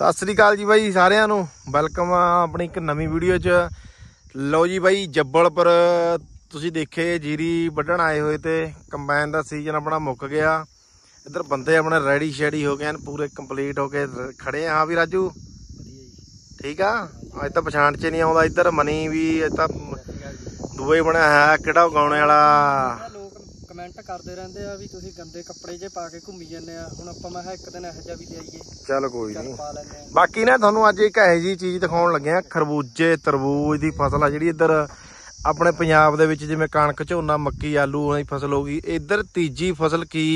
ਸਤਿ ਸ੍ਰੀ ਅਕਾਲ ਜੀ ਬਾਈ ਸਾਰਿਆਂ ਨੂੰ। ਵੈਲਕਮ ਆ ਆਪਣੀ ਇੱਕ ਨਵੀਂ ਵੀਡੀਓ 'ਚ। ਲਓ ਜੀ ਬਾਈ, ਜੱਬਲਪੁਰ, ਤੁਸੀਂ ਦੇਖੇ, ਜੀਰੀ ਵੱਢਣ ਆਏ ਹੋਏ ਤੇ ਕੰਬਾਈਨ ਦਾ ਸੀਜ਼ਨ ਆਪਣਾ ਮੁੱਕ ਗਿਆ। ਇੱਧਰ ਬੰਦੇ ਆਪਣੇ ਰੈਡੀ ਸ਼ੈਡੀ ਹੋ ਗਏ ਹਨ, ਪੂਰੇ ਕੰਪਲੀਟ ਹੋ ਕੇ ਖੜੇ ਆ। ਹਾਂ ਵੀ ਰਾਜੂ? ਠੀਕ ਆ? ਅੱਜ ਤਾਂ ਪਛਾਣ 'ਚ ਨਹੀਂ ਆਉਂਦਾ ਇੱਧਰ, ਮਨੀ ਵੀ ਇਹ ਤਾਂ ਦੂਏ ਬਣਿਆ ਹੈ ਕਿਹੜਾ ਉਗਾਉਣੇ ਵਾਲਾ? ਕਮੈਂਟ ਕਰਦੇ ਰਹਿੰਦੇ ਆ ਵੀ ਤੁਸੀਂ ਗੰਦੇ ਕੱਪੜੇ ਜੇ ਪਾ ਕੇ ਘੁੰਮੀ ਜਾਂਦੇ ਆ। ਹੁਣ ਆਪਾਂ ਮੈਂ ਕਿਹਾ ਇੱਕ ਦਿਨ ਇਹੋ ਜਿਹਾ ਵੀ ਲਿਆਈਏ ਚੱਲ ਕੋਈ ਚੱਲ ਨਹੀਂ ਪਾ ਲੈਂਦੇ ਆ। ਬਾਕੀ ਨਾ ਤੁਹਾਨੂੰ ਅੱਜ ਇੱਕ ਇਹੋ ਜੀ ਚੀਜ਼ ਦਿਖਾਉਣ ਲੱਗੇ ਆ ਖਰਬੂਜੇ ਤਰਬੂਜ ਦੀ ਫਸਲ ਆ ਜਿਹੜੀ ਇੱਧਰ ਆਪਣੇ ਪੰਜਾਬ ਦੇ ਵਿੱਚ ਜਿਵੇਂ ਕਣਕ ਝੋਨਾ ਮੱਕੀ ਆਲੂ ਵਾਲੀ ਫਸਲ ਹੋ ਗਈ। ਇੱਧਰ ਤੀਜੀ ਫਸਲ ਕੀ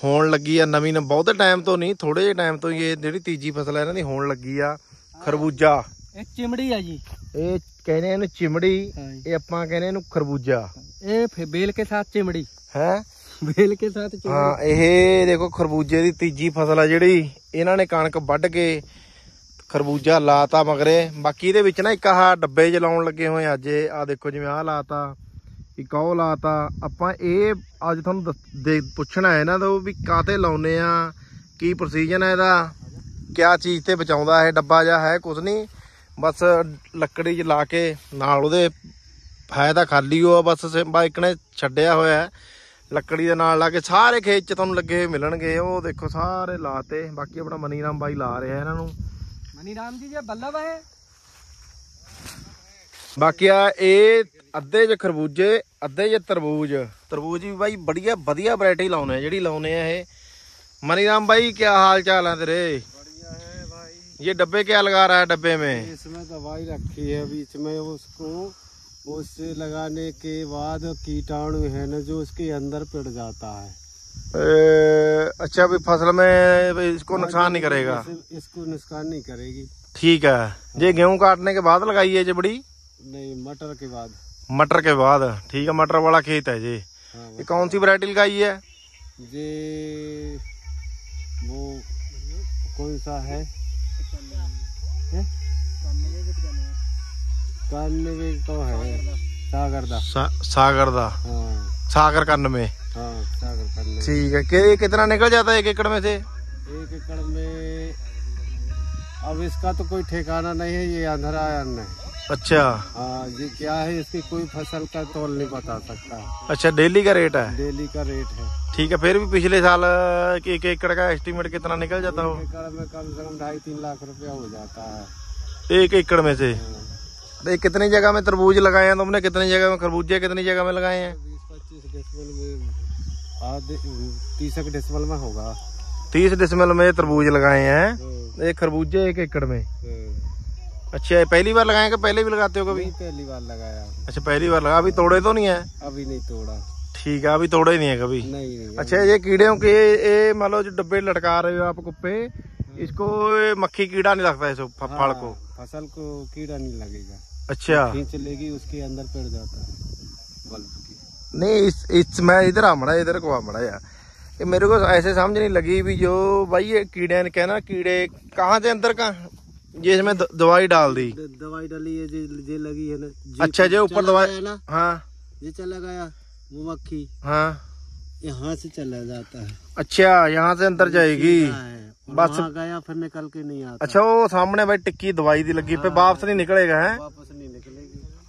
ਹੋਣ ਲੱਗੀ ਆ? ਨਵੀਂ ਨ ਬਹੁਤੇ ਟਾਈਮ ਤੋਂ ਨਹੀਂ ਥੋੜੇ ਜਿਹੇ ਟਾਈਮ ਤੋਂ ਹੀ ਇਹ ਜਿਹੜੀ ਤੀਜੀ ਫਸਲ ਆ ਇਹਨਾਂ ਦੀ ਹੋਣ ਲੱਗੀ ਆ। ਖਰਬੂਜਾ। ਇਹ ਚਿਮੜੀ ਆ ਜੀ। ਇਹ ਕਹਿੰਦੇ ਇਹਨੂੰ ਚਿਮੜੀ। ਇਹ ਆਪਾਂ ਕਹਿੰਦੇ ਇਹਨੂੰ ਖਰਬੂਜਾ। ਇਹ ਫਿਰ ਬੇਲ ਕੇ ਸਾਥ ਚਿਮੜੀ। ਹੈ? ਬੇਲ ਕੇ ਸਾਥ ਚਿਮੜੀ। ਹਾਂ ਇਹ ਦੇਖੋ ਖਰਬੂਜੇ ਦੀ ਤੀਜੀ ਫਸਲ ਆ ਜਿਹੜੀ। ਇਹਨਾਂ ਨੇ ਕਣਕ ਵੱਢ ਕੇ ਖਰਬੂਜਾ ਲਾਤਾ ਮਗਰੇ। ਬਾਕੀ ਇਹਦੇ ਵਿੱਚ ਨਾ ਇੱਕ ਆਹ ਡੱਬੇ ਚ ਲਾਉਣ ਲੱਗੇ ਹੋਏ ਅੱਜ। ਆ ਦੇਖੋ ਜਿਵੇਂ ਆਹ ਲਾਤਾ ਇੱਕ ਉਹ ਲਾਤਾ। ਆਪਾਂ ਇਹ ਅੱਜ ਤੁਹਾਨੂੰ ਦੱਸ- ਦੇ ਪੁੱਛਣਾ ਹੈ ਇਹਨਾਂ ਤੋਂ ਵੀ ਕਾਤੇ ਲਾਉਨੇ ਆ? ਕੀ ਪ੍ਰੋਸੀਜਰ ਹੈ ਇਹਦਾ? ਕਿਆ ਚੀਜ਼ ਤੇ ਬਚਾਉਂਦਾ ਇਹ ਡੱਬਾ ਜਾਂ ਹੈ ਕੁਝ ਨਹੀਂ? ਬਸ ਲੱਕੜੀ 'ਚ ਲਾ ਕੇ ਨਾਲ ਉਹਦੇ ਫਾਇਦਾ ਖਾਲੀ ਹੋਆ ਬਸ ਸਿੰਬਾ ਨੇ ਛੱਡਿਆ ਹੋਇਆ ਲੱਕੜੀ ਦੇ ਨਾਲ ਲਾ ਕੇ ਸਾਰੇ ਖੇਤ 'ਚ ਤੁਹਾਨੂੰ ਲੱਗੇ ਮਿਲਣਗੇ। ਉਹ ਦੇਖੋ ਸਾਰੇ ਲਾਤੇ। ਬਾਕੀ ਆਪਣਾ ਮਨੀ ਰਾਮ ਬਾਈ ਲਾ ਰਿਹਾ ਇਹਨਾਂ ਨੂੰ। ਮਨੀ ਰਾਮ ਜੀ ਜੇ ਬੱਲਬ ਹੈ ਬਾਕੀ ਆ ਇਹ ਅੱਧੇ ਜੇ ਖਰਬੂਜੇ ਅੱਧੇ ਜ ਤਰਬੂਜ। ਤਰਬੂਜ ਵੀ ਬਾਈ ਬੜੀਆ ਵਧੀਆ ਵੈਰਾਈਟੀ ਆ। ਜਿਹੜੀ ਲਾਉਨੇ ਆ ਇਹ। ਮਨੀ ਰਾਮ ਬਾਈ ਕੀ ਹਾਲ ਚਾਲ ਆ ਤੇਰੇ? ये डब्बे क्या लगा रहा है डब्बे में? इसमें दवाई रखी है बीच में उसको उससे लगाने के बाद कीटाणु है ना जो उसके अंदर पिट जाता है। ए, अच्छा भी फ़सल में इसको नुकसान नहीं करेगा? इसको नुकसान नहीं करेगी। ठीक है। ये गेहूँ काटने के बाद लगाई है जबड़ी नहीं मटर के बाद। मटर के बाद। ठीक है मटर वाला खेत है जी। हाँ ये कौन सी वैरायटी लगाई है? ये वो कौन सा है हैं? कानवे तो है सागर दा। सा, सागर दा। हाँ। सागर कन्न में। हाँ सागर कानवे ठीक है कि कितना निकल जाता है एक एकड़ में से? एक एकड़ में अब इसका तो कोई ठिकाना नहीं है ये अंधरा अन्न है। अच्छा। हाँ ये क्या है इसकी कोई फ़सल का तोल नहीं बता सकता। अच्छा डेली का रेट है? डेली का रेट है। ठीक है फिर भी पिछले साल के एक एकड़ का एस्टीमेट कितना निकल जाता हो? एकड़ में कम से कम ढाई तीन लाख रुपया हो जाता है। एक एकड़ में से? हाँ। तो ये कितनी जगह में तरबूज लगाए हैं तुमने? कितनी जगह में खरबूजे कितनी जगह में लगाए हैं? बीस पच्चीस डेसिमल में तीस एक डेसिमल में होगा। तीस डिसमिल में तरबूज लगाए हैं। हाँ, एक खरबूजे एक एकड़ में। हाँ। अच्छा ये पहली बार लगाए कि पहले भी लगाते हो कभी? पहली बार लगाया अच्छा पहली बार लगा। अभी तोड़े तो नहीं है? अभी नहीं तोड़ा। ठीक है अभी तोड़े नहीं है कभी? नहीं नहीं अच्छा ये कीड़े के ये मान लो जो डब्बे लटका रहे हो आप कुप्पे इसको मक्खी कीड़ा नहीं लगता है फ- फल को? हाँ, फ़सल को कीड़ा नहीं लगेगा। अच्छा। खींच लेगी उसके अंदर पड़ जाता है बल्ब की। नहीं इस इस मैं इधर आ मड़ा इधर को आ मड़ा यार। ये मेरे को ऐसे समझ नहीं लगी भी जो भाई ये कीड़े ने कहना कीड़े कहाँ से अंदर का ये इसमें दवाई डाल दी। दवाई डाली है जे, लगी है ना अच्छा ये ऊपर दवाई ना हाँ। ये चला गया मक्खी हाँ। यहाँ से चला जाता है। अच्छा यहाँ से अंदर जाएगी। बस। गया फिर निकल के नहीं आता। अच्छा वो सामने भाई टिक्की दवाई दी लगी पे हाँ। वापस नहीं निकलेगा है?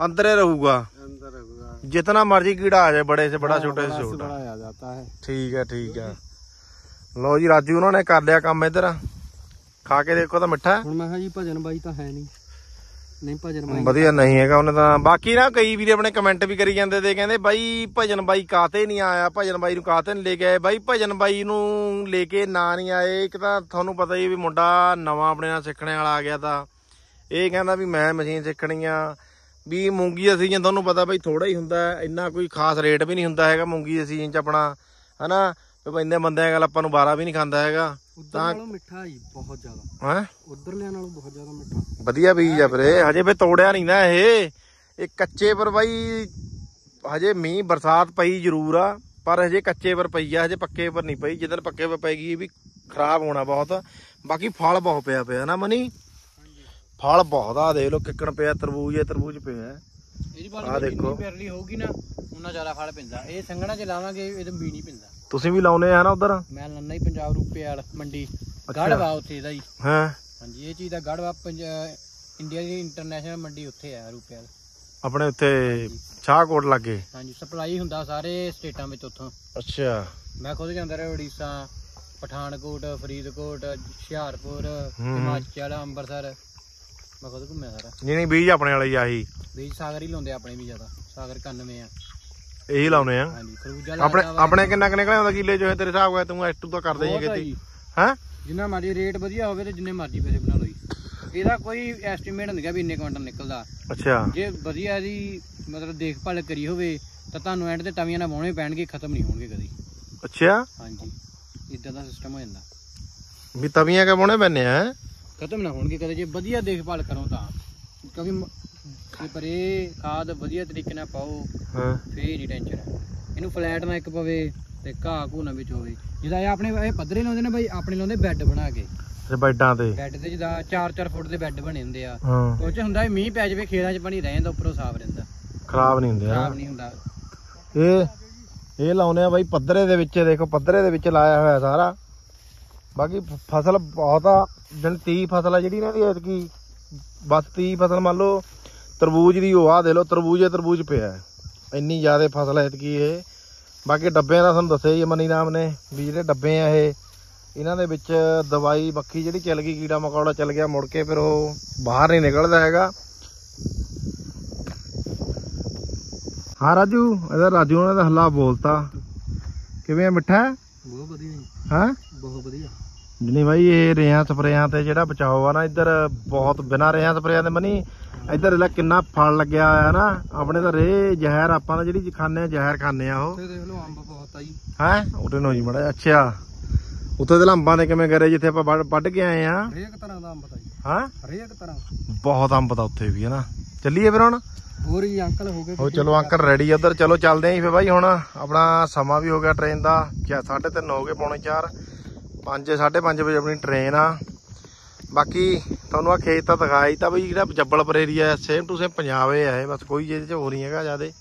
अंदर रहूगा। अंदर रहूगा। जितना मर्ज़ी कीड़ा आ जाए बड़े से बड़ा हाँ, छोटे से छोटा। ठीक है ठीक है। लो जी राजू उन्होंने कर लिया काम इधर। ਖਾ ਕੇ ਦੇਖੋ ਤਾਂ ਮਿੱਠਾ। ਹੁਣ ਮੈਂ ਕਿਹਾ ਜੀ ਭਜਨ ਬਾਈ ਤਾਂ ਹੈ ਨਹੀਂ। ਨਹੀਂ ਭਜਨ ਬਾਈ ਵਧੀਆ ਨਹੀਂ ਹੈਗਾ ਉਹਨੇ ਤਾਂ ਬਾਕੀ ਨਾ ਕਈ ਵੀਰੇ ਆਪਣੇ ਕਮੈਂਟ ਵੀ ਕਰੀ ਜਾਂਦੇ ਤੇ ਕਹਿੰਦੇ ਬਾਈ ਭਜਨ ਬਾਈ ਕਾਤੇ ਨਹੀਂ ਆਇਆ ਭਜਨ ਬਾਈ ਨੂੰ ਕਾਤੇ ਨਹੀਂ ਲੈ ਕੇ ਆਏ? ਬਾਈ ਭਜਨ ਬਾਈ ਨੂੰ ਲੈ ਕੇ ਨਾ ਨਹੀਂ ਆਏ ਇੱਕ ਤਾਂ ਤੁਹਾਨੂੰ ਪਤਾ ਹੀ ਵੀ ਮੁੰਡਾ ਨਵਾਂ ਆਪਣੇ ਨਾਲ ਸਿੱਖਣੇ ਵਾਲਾ ਆ ਗਿਆ ਤਾਂ। ਇਹ ਕਹਿੰਦਾ ਵੀ ਮੈਂ ਮਸ਼ੀਨ ਸਿੱਖਣੀ ਆ। ਵੀ ਮੂੰਗੀ ਦਾ ਸੀਜ਼ਨ ਤੁਹਾਨੂੰ ਪਤਾ ਬਈ ਥੋੜਾ ਹੀ ਹੁੰਦਾ ਇੰਨਾ ਕੋਈ ਖਾਸ ਰੇਟ ਵੀ ਨਹੀਂ ਹੁੰਦਾ ਹੈਗਾ ਮੂੰਗੀ ਸੀਜ਼ਨ 'ਚ ਆਪਣਾ ਹਨਾ? ਤੇ ਬੰਦੇ ਬੰਦਿਆਂ ਗੱਲ ਆਪਾਂ ਨੂੰ ਬਾਰਾ ਵੀ ਨਹੀਂ ਖਾਂਦਾ ਹੈਗਾ। ਉਧਰ ਨਾਲੋਂ ਮਿੱਠਾ ਜੀ ਬਹੁਤ ਜ਼ਿਆਦਾ। ਹੈ? ਉਧਰ ਲਿਆਂ ਨਾਲੋਂ ਬਹੁਤ ਜ਼ਿਆਦਾ ਮਿੱਠਾ। ਵਧੀਆ ਬੀਜ ਆ ਵੀਰੇ ਹਜੇ ਫੇ ਤੋੜਿਆ ਨਹੀਂ ਨਾ ਇਹ। ਇਹ ਕੱਚੇ ਪਰ ਬਾਈ ਹਜੇ ਮੀਂਹ ਬਰਸਾਤ ਪਈ ਜ਼ਰੂਰ ਆ ਪਰ ਹਜੇ ਕੱਚੇ ਪਰ ਪਈ ਆ ਹਜੇ ਪੱਕੇ ਪਰ ਨਹੀਂ ਪਈ। ਜਿੱਦਣ ਪੱਕੇ ਪਰ ਪੈਗੀ ਇਹ ਵੀ ਖਰਾਬ ਹੋਣਾ ਬਹੁਤ। ਬਾਕੀ ਫਲ ਬਹੁਤ ਪਿਆ ਪਿਆ ਨਾ ਮਨੀ? ਫਲ ਬਹੁਤ ਆ ਦੇਖ ਲਓ ਕਿੱਕਣ ਪਿਆ ਤਰਬੂਜ ਇਹ ਤਰਬੂਜ ਪਿਆ। ਇਹਦੀ ਆਹ ਦੇਖੋ। ਪਿਆਰੀ ਹੋਊਗੀ ਨਾ ਉਹਨਾਂ ਜ਼ਿਆਦਾ ਫਲ ਪਿੰਦਾ। ਇਹ ਸੰਘਣਾ ਚ ਲਾਵਾਂਗੇ ਇਹਦੇ ਵੀ ਨਹੀਂ ਪਿੰਦਾ। ਤੁਸੀਂ ਵੀ ਲਾਉਨੇ ਆ ਨਾ ਉਧਰ? ਮੈਂ ਲੰਨਾ ਹੀ ਪੰਜਾਬ ਰੂਪੇ ਵਾਲ ਮੰਡੀ। ਗੜ ਵਾ ਉੱਥੇ ਦਾ ਜੀ। ਹਾਂ? ਹਾਂਜੀ ਇਹ ਚੀਜ਼ ਦਾ ਗੜ ਵਾ ਪੰਜ ਇੰਡੀਆ ਦੀ ਇੰਟਰਨੈਸ਼ਨਲ ਮੰਡੀ ਉੱਥੇ ਆ ਰੁਪਿਆ ਆਪਣੇ ਉੱਤੇ ਸ਼ਾਹਕੋਟ ਲੱਗੇ? ਹਾਂਜੀ ਸਪਲਾਈ ਹੁੰਦਾ ਸਾਰੇ ਸਟੇਟਾਂ ਵਿੱਚ ਉੱਥੋਂ। ਅੱਛਾ। ਮੈਂ ਖੁਦ ਜਾਂਦਾ ਰਿਹਾ ਉੜੀਸਾ ਪਠਾਨਕੋਟ ਫਰੀਦਕੋਟ ਹੁਸ਼ਿਆਰਪੁਰ ਹੂੰ। ਹਿਮਾਚਲ ਅੰਮ੍ਰਿਤਸਰ। ਮੈਂ ਖੁਦ ਘੁੰਮਿਆ ਸਾਰਾ। ਨਹੀਂ ਨਹੀਂ ਬੀਜ ਆਪਣੇ ਵਾਲੇ ਹੀ ਆਹੀ। ਬੀਜ ਸਾਗਰ ਹੀ ਲਾਉਂਦੇ ਆਪਣੇ ਵੀ ਜ਼ਿਆਦਾ। ਸਾਗਰ 91 ਆ। ਇਹੀ ਲਾਉਨੇ ਆ। ਹਾਂਜੀ ਖਰਬੂਜਾ ਆਪਣੇ ਵਾ। ਆਪਣੇ ਕਿੰਨਾ ਕਿੰਨੇ ਹੁੰਦਾ ਕਿੱਲੇ ਜੋ ਹੈ ਤੇਰੇ ਹਿਸਾਬ ਹੋਇਆ ਤੂੰ ਐਟੂ ਤਾਂ ਕਰਦੇ ਹੀ ਬਹੁਤ ਆ ਕਿਤੇ ਜੀ। ਹੈ? ਜਿੰਨਾ ਮਰਜ਼ੀ ਰੇਟ ਵਧੀਆ ਹੋਵੇ ਤੇ ਜਿੰਨੇ ਮਰਜ਼ੀ ਪੈਸੇ ਬਣਾ ਲਓ ਜੀ। ਇਹਦਾ ਕੋਈ ਐਸਟੀਮੇਟ ਨਹੀਂ ਹੈਗਾ ਵੀ ਇੰਨੇ ਕੁਇੰਟਲ ਨਿਕਲਦਾ। ਅੱਛਾ। ਜੇ ਵਧੀਆ ਦੀ ਮਤਲਬ ਦੇਖਭਾਲ ਕਰੀ ਹੋਵੇ ਤਾਂ ਤੁਹਾਨੂੰ ਐਂਡ ਤੇ ਟਵੀਆਂ ਨਾਲ ਵਾਉਣੇ ਪੈਣਗੇ ਖਤਮ ਨਹੀਂ ਹੋਣਗੇ ਕਦੀ। ਅੱਛਾ। ਹਾਂਜੀ। ਇਦਾਂ ਦਾ ਸਿਸਟਮ ਹੋ ਜਾਂਦਾ। ਵੀ ਤਵੀਆਂ ਕੇ ਬੋਣੇ ਪੈਨੇ ਆ ਹੈਂ? ਖਤਮ ਨਾ ਹੋਣਗੇ ਕਦੇ। ਜੇ ਵਧੀਆ ਦੇਖਭਾਲ ਕਰੋ ਤਾਂ। ਕਿਉਂਕਿ ਮ- ਜੇ ਪਰੇ ਖਾਦ ਵਧੀਆ ਤਰੀਕੇ ਨਾਲ ਪਾਓ ਹਾਂ। ਫੇਰ ਨਹੀਂ ਟੈਨਸ਼ਨ ਇਹਨੂੰ ਫਲੈਟ ਨਾ ਇੱਕ ਪਵੇ ਤੇ ਘਾਹ ਘੂ ਨਾ ਵਿੱਚ ਹੋਵੇ। ਜਿਹਦਾ ਇਹ ਆਪਣੇ ਇਹ ਪੱਧਰੇ ਲਾਉਂਦੇ ਨੇ ਬਾਈ ਆਪਣੇ ਲਾਉਂਦੇ ਬੈੱਡ ਬਣਾ ਕੇ। ਤੇ ਬੈਡਾਂ ਤੇ। ਬੈੱਡ ਤੇ ਜਿੱਦਾਂ 4-4 ਫੁੱਟ ਦੇ ਬੈੱਡ ਬਣੇ ਹੁੰਦੇ ਆ। ਹਾਂ। ਉਹ ਚ ਹੁੰਦਾ ਵੀ ਮੀਂਹ ਪੈ ਜਾਵੇ ਖੇਤਾਂ 'ਚ ਪਾਣੀ ਰਹਿ ਜਾਂਦਾ ਉੱਪਰੋਂ ਸਾਫ਼ ਰਹਿੰਦਾ। ਖਰਾਬ ਨਹੀਂ ਹੁੰਦੇ ਖਰਾਬ ਨਹੀਂ ਹੁੰਦਾ। ਇਹ ਇਹ ਲਾਉਨੇ ਆ ਬਾਈ ਪੱਧਰੇ ਦੇ ਵਿੱਚ ਦੇਖੋ ਪੱਧਰੇ ਦੇ ਵਿੱਚ ਲਾਇਆ ਹੋਇਆ ਸਾਰਾ। ਬਾਕੀ ਫਸਲ ਬਹੁਤ ਆ। ਜਨ 30 ਫਸਲ ਆ ਜਿਹੜੀ ਇਹਨਾਂ ਦੀ ਐਤਕੀ ਬਸ 30 ਫਸਲ ਮੰਨ ਲਓ ਤਰਬੂਜ ਦੀ ਉਹ ਆ ਦੇ ਲਓ ਤਰਬੂਜੇ ਤਰਬੂਜ ਪਿਆ ਹੈ। ਇੰਨੀ ਜ਼ਿਆਦਾ ਫਸਲ ਐਤਕੀ ਇਹ। ਬਾਕੀ ਡੱਬਿਆਂ ਦਾ ਤੁਹਾਨੂੰ ਦੱਸਿਆ ਹੀ ਹੈ ਮਨੀ ਰਾਮ ਨੇ ਵੀ ਜਿਹੜੇ ਡੱਬੇ ਆ ਇਹ ਇਹਨਾਂ ਦੇ ਵਿੱਚ ਦਵਾਈ ਮੱਖੀ ਜਿਹੜੀ ਚੱਲ ਗਈ ਕੀੜਾ ਮਕੌੜਾ ਚੱਲ ਗਿਆ ਮੁੜ ਕੇ ਫਿਰ ਉਹ ਬਾਹਰ ਨਹੀਂ ਨਿਕਲਦਾ ਹੈਗਾ। ਹਾਂ ਰਾਜੂ ਇਹਦਾ ਰਾਜੂ ਨੇ ਤਾਂ ਹੱਲਾ ਬੋਲਤਾ। ਕਿਵੇਂ ਮਿੱਠਾ? ਬਹੁਤ ਵਧੀਆ ਹਾਂ? ਬਹੁਤ ਵਧੀਆ। ਨਹੀਂ ਬਾਈ ਇਹ ਰੇਹਾਂ ਸਪਰੇਆਂ ਤੇ ਜਿਹੜਾ ਬਚਾਓ ਆ ਨਾ ਇੱਧਰ ਬਹੁਤ ਬਿਨਾਂ ਰੇਹਾਂ ਸਪਰੇਆਂ ਦੇ ਮਨੀ ਇੱਧਰ ਇਹਦਾ ਕਿੰਨਾ ਫਲ ਲੱਗਿਆ ਹੋਇਆ ਨਾ ਆਪਣੇ ਤਾਂ ਰੇ ਜ਼ਹਿਰ ਆਪਾਂ ਤਾਂ ਜਿਹੜੀ ਖਾਂਦੇ ਆ ਜ਼ਹਿਰ ਖਾਂਦੇ ਆ ਉਹ। ਤੇ ਦੇਖ ਲਓ ਅੰਬ ਬਹੁਤ ਆ ਜੀ। ਹੈ? ਉਹਦੇ ਨੂੰ ਜੀ ਮੜਾ ਅੱਛਾ। ਉੱਥੇ ਦੇ ਅੰਬਾਂ ਦੇ ਕਿਵੇਂ ਕਰੇ ਜਿੱਥੇ ਆਪਾਂ ਵੱਢ- ਕੇ ਆਏ ਆ ਹਰੇਕ ਤਰ੍ਹਾਂ ਦਾ ਅੰਬ ਤਾਂ ਜੀ। ਹਾਂ? ਹਰੇਕ ਤਰ੍ਹਾਂ। ਬਹੁਤ ਅੰਬ ਤਾਂ ਉੱਥੇ ਵੀ ਹੈ ਨਾ। ਚੱਲੀਏ ਫਿਰ ਹੁਣ। ਹੋਰ ਜੀ ਅੰਕਲ ਹੋ ਗਏ ਉਹ ਚਲੋ ਅੰਕਲ ਰੈਡੀ ਉਧਰ। ਚਲੋ ਚੱਲਦੇ ਆਂ ਜੀ ਫੇ ਬਾਈ ਹੁਣ। ਆਪਣਾ ਸਮਾਂ ਵੀ ਹੋ ਗਿਆ ਟ੍ਰੇਨ ਦਾ। ਕਿਆ 3:30 ਹੋ ਗਏ ਪੌਣੇ 4 5 5:30 ਵਜੇ ਆਪਣੀ ਟ੍ਰੇਨ ਆ। ਬਾਕੀ ਤੁਹਾਨੂੰ ਆ ਖੇਤ ਤਾਂ ਦਿਖਾਈ ਤਾਂ ਬਈ ਜਿਹੜਾ Jabalpur area same to same Punjab ਇਹ ਹੈ, ਬਸ ਕੋਈ ਇਹਦੇ ਚ ਹੋ ਨਹੀਂ ਹੈਗਾ ਜਿਆਦੇ।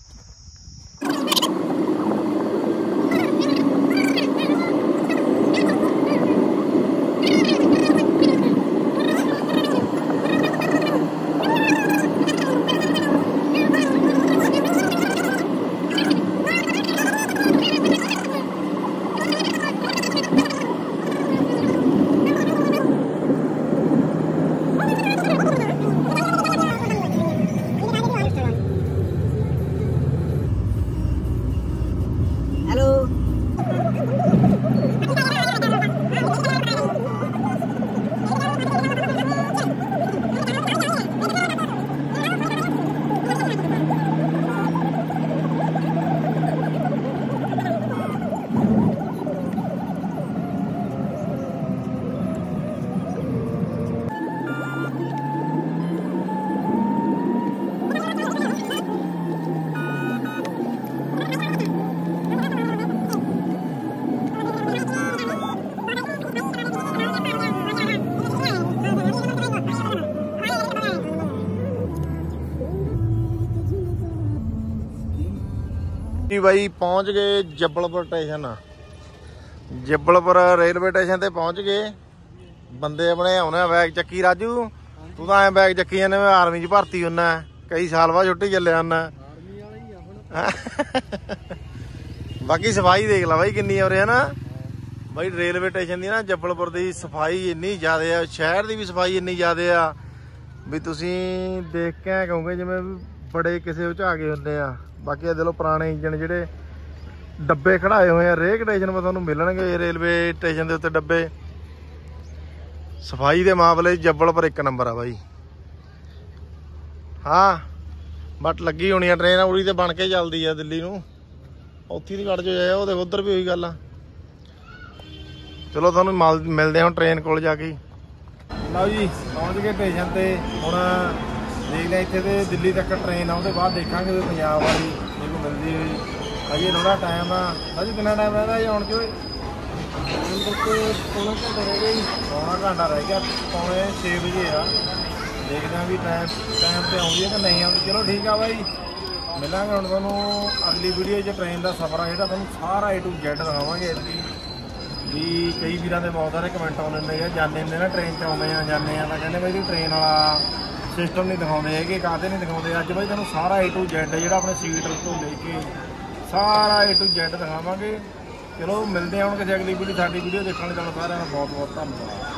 ਜੀ ਬਾਈ, ਪਹੁੰਚ ਗਏ Jabalpur station Jabalpur railway station ਤੇ ਪਹੁੰਚ ਗਏ। ਬੰਦੇ ਆਪਣੇ ਆਉਣੇ ਆ ਬੈਗ ਚੱਕੀ, ਰਾਜੂ। ਤੂੰ ਤਾਂ ਐ ਬੈਗ ਚੱਕੀ ਜਾਂਦੇ ਮੈਂ ਆਰਮੀ 'ਚ ਭਰਤੀ ਹੁੰਨਾ ਕਈ ਸਾਲ ਬਾਅਦ ਛੁੱਟੀ ਚੱਲਿਆ ਹੁੰਨਾ ਆਰਮੀ ਵਾਲਾ ਹੀ। ਆ ਹੁਣ ਬਾਕੀ ਸਫ਼ਾਈ ਦੇਖ ਲੈ ਬਾਈ, ਕਿੰਨੀ ਹੋ ਰਹੀ ਹੈ ਨਾ। ਬਾਈ, ਰੇਲਵੇ ਸਟੇਸ਼ਨ ਦੀ ਨਾ ਜੱਬਲਪੁਰ ਦੀ ਸਫ਼ਾਈ ਇੰਨੀ ਜ਼ਿਆਦਾ ਆ, ਸ਼ਹਿਰ ਦੀ ਵੀ ਸਫ਼ਾਈ ਇੰਨੀ ਜ਼ਿਆਦਾ ਆ। ਵੀ ਤੁਸੀਂ ਦੇਖ ਕੇ ਕਹੋਗੇ ਜਿਵੇਂ ਵੀ ਬੜੇ ਕਿਸੇ ਵਿੱਚ ਆ ਗਏ ਹੁੰਦੇ ਆ। ਬਾਕੀ ਇਹ ਦੇ ਲੋ ਪੁਰਾਣੇ ਇੰਜਨ ਜਿਹੜੇ ਡੱਬੇ ਖੜਾਏ ਹੋਏ ਆ ਰੇਕ ਸਟੇਸ਼ਨ 'ਤੇ ਤੁਹਾਨੂੰ ਮਿਲਣਗੇ ਰੇਲਵੇ ਸਟੇਸ਼ਨ ਦੇ ਉੱਤੇ ਡੱਬੇ। ਸਫ਼ਾਈ ਦੇ ਮਾਮਲੇ 'ਚ ਜੱਬਲਪੁਰ ਇੱਕ ਨੰਬਰ ਆ ਬਾਈ। ਹਾਂ ਬਟ ਲੱਗੀ ਹੋਣੀ ਆ ਟ੍ਰੇਨ ਉਰੀ ਤੇ ਬਣ ਕੇ ਚੱਲਦੀ ਆ ਦਿੱਲੀ ਨੂੰ। ਉੱਥੇ ਦੀ ਕੱਢ ਜੋ ਜਾਇਆ ਉਹ ਉਧਰ ਵੀ ਹੋਈ ਗੱਲ ਆ। ਚਲੋ ਤੁਹਾਨੂੰ ਮਲ- ਮਿਲਦੇ ਹਾਂ ਹੁਣ ਟ੍ਰੇਨ ਕੋਲ ਜਾ ਕੇ। ਹੀ। ਲਓ ਜੀ, ਪਹੁੰਚ ਗਏ ਸਟੇਸ਼ਨ ਤੇ। ਹੁਣ ਦੇਖਦੇ ਇੱਥੇ ਤੇ ਦਿੱਲੀ ਤੱਕ ਟ੍ਰੇਨ ਆ, ਉਹਦੇ ਬਾਅਦ ਦੇਖਾਂਗੇ ਵੀ ਪੰਜਾਬ ਵਾਲੀ ਜੇ ਕੋਈ ਮਿਲਦੀ ਹੋਈ। ਅਜੇ ਥੋੜਾ ਟਾਈਮ ਆ। ਅਜੇ ਕਿੰਨਾ ਟਾਈਮ ਰਹਿੰਦਾ ਜੀ ਆਉਣ ਚ ਓਏ? ਪੌਣਾ ਘੰਟਾ ਰਹਿ ਗਿਆ ਜੀ ਪੌਣਾ ਘੰਟਾ ਰਹਿ ਗਿਆ ਪੌਣੇ 6 ਵਜੇ ਆ। ਦੇਖਦੇ ਹਾਂ ਵੀ ਟਾਈਮ ਟਾਈਮ ਤੇ ਆਉਂਦੀ ਹੈ ਕਿ ਨਹੀਂ ਆਉਂਦੀ। ਚਲੋ ਠੀਕ ਆ ਬਾਈ। ਮਿਲਾਂਗੇ ਹੁਣ ਤੁਹਾਨੂੰ ਅਗਲੀ ਵੀਡੀਓ 'ਚ ਟ੍ਰੇਨ ਦਾ ਸਫ਼ਰ ਆ ਜਿਹੜਾ। ਤੁਹਾਨੂੰ ਸਾਰਾ A to Z ਦਿਖਾਵਾਂਗੇ ਇਸਦੀ ਵੀ। ਕਈ ਵੀਰਾਂ ਦੇ ਬਹੁਤ ਸਾਰੇ ਕਮੈਂਟ ਆਉਂਦੇ ਹੁੰਦੇ ਆ, ਜਾਂਦੇ ਹੁੰਦੇ ਨਾ ਟ੍ਰੇਨ 'ਚ ਆਉਂਦੇ ਆ, ਜਾਂਦੇ ਆ। ਤਾਂ ਕਹਿੰਦੇ ਬਾਈ ਜੀ ਟ੍ਰੇਨ ਵਾਲਾ ਸਿਸਟਮ ਨਹੀਂ ਦਿਖਾਉਂਦੇ ਹੈਗੇ, ਕਾਹਦੇ ਨਹੀਂ ਦਿਖਾਉਂਦੇ। ਅੱਜ ਬਾਈ ਤੁਹਾਨੂੰ ਸਾਰਾ A to Z ਜਿਹੜਾ ਆਪਣੇ ਸੀਟ ਤੋਂ ਲੈ ਕੇ ਸਾਰਾ A to Z ਦਿਖਾਵਾਂਗੇ। ਚਲੋ, ਮਿਲਦੇ ਹਾਂ ਹੁਣ ਕਿਸੇ ਅਗਲੀ ਵੀਡੀਓ ਸਾਡੀ ਵੀਡੀਓ ਦੇਖਣ ਲਈ ਤੁਹਾਨੂੰ ਸਾਰਿਆਂ ਦਾ ਬਹੁਤ ਬਹੁਤ ਧੰਨਵਾਦ।